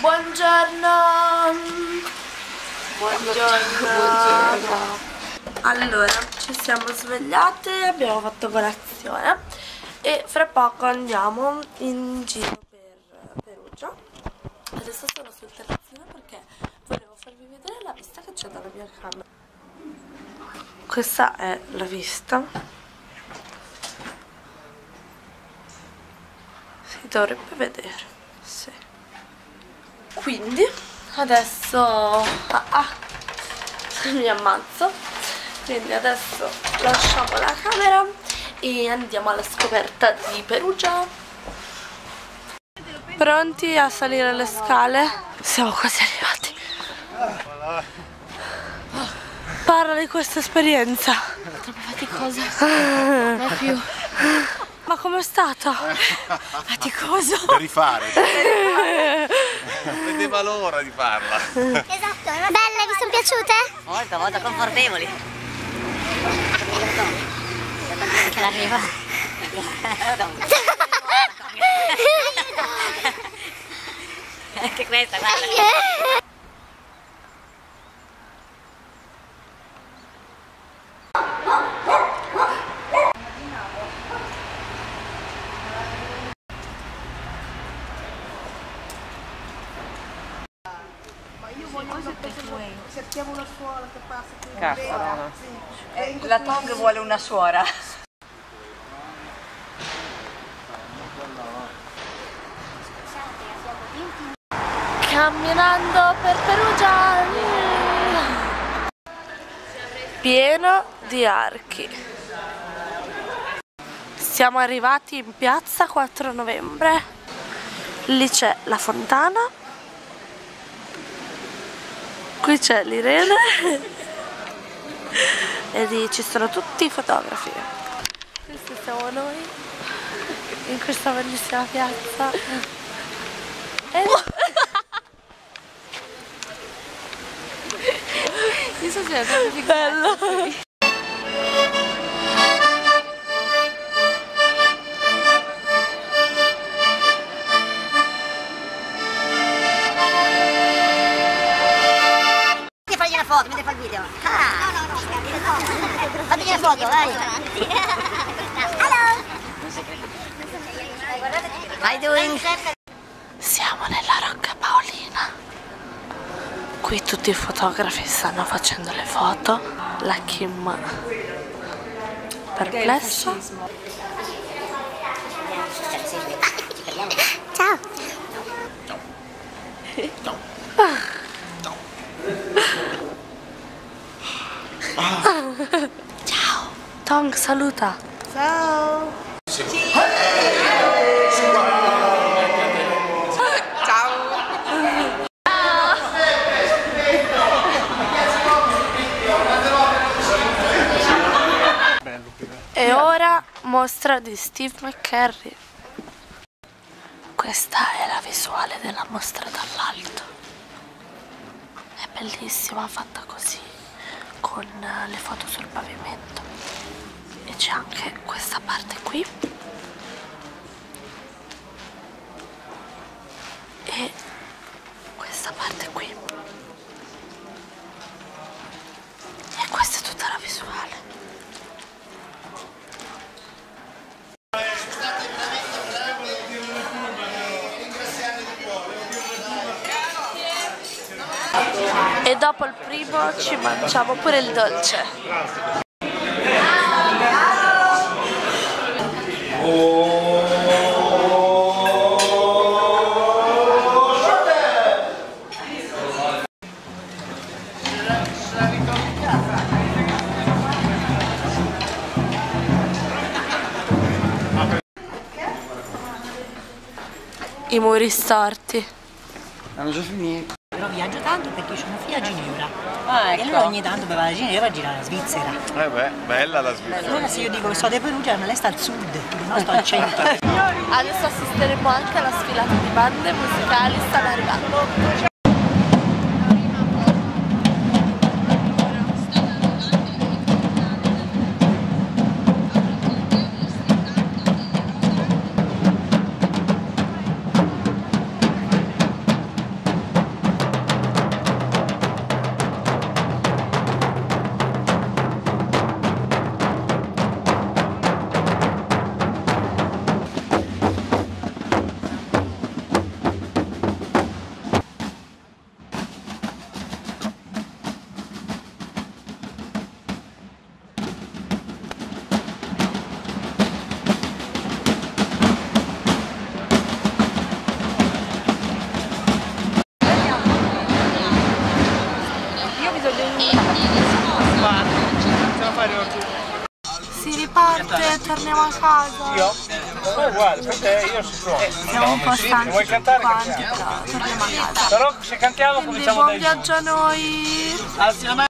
Buongiorno. Buongiorno. Allora, ci siamo svegliate, abbiamo fatto colazione e fra poco andiamo in giro per Perugia. Adesso sono sul terrazzino perché volevo farvi vedere la vista che c'è dalla mia camera. Questa è la vista. Si dovrebbe vedere, sì. Quindi adesso ah, ah, mi ammazzo. Quindi adesso lasciamo la camera e andiamo alla scoperta di Perugia. Pronti a salire le scale? Siamo quasi arrivati. Parla di questa esperienza. Troppo faticosa. Non più. Ma com'è stato? Faticoso. da rifare. Non vedeva l'ora di farla. Esatto, belle, vi sono piaciute? Molto, molto confortevoli. Che l'arriva. Anche questa, guarda. Cazzo, eh, la Tong vuole una suora. Camminando per Perugia. Pieno di archi. Siamo arrivati in piazza 4 novembre. Lì c'è la fontana. Qui c'è l'Irene. E lì ci sono tutti i fotografi. Questi siamo noi. In questa bellissima piazza. E... Io so se è Bello. Foto, mentre fa il video. Ah. No, no, no. Fatti una foto, vai. Hello! Siamo nella Rocca Paolina. Qui tutti i fotografi stanno facendo le foto. La Kim perplessa. Ciao! Ciao. Tong saluta. E ora mostra di Steve McCurry. Questa è la visuale della mostra dall'alto. È bellissima, fatta così, con eh, le foto sul pavimento. E c'è anche questa parte qui. E questa parte qui. E questa è tutta la visuale. E dopo il primo ci mangiamo pure il dolce. I muri storti. Hanno già finito. Però viaggio tanto perché sono figlia a Ginevra. Ah, E allora ogni tanto per vado a Ginevra a girare la Svizzera. Eh beh, bella la Svizzera. Allora se io dico che sto a Perugia, ma lei sta al sud, non sto al centro. Adesso assisteremo anche alla sfilata di bande musicali, stanno arrivando. Si riparte, torniamo a casa. Io? È uguale, per te io sono pronto. Siamo un po' stanchi Vuoi tutti cantare? quanti, Cantiamo. però torniamo a casa. Però se cantiamo Quindi cominciamo buon dai viaggio a noi! Assieme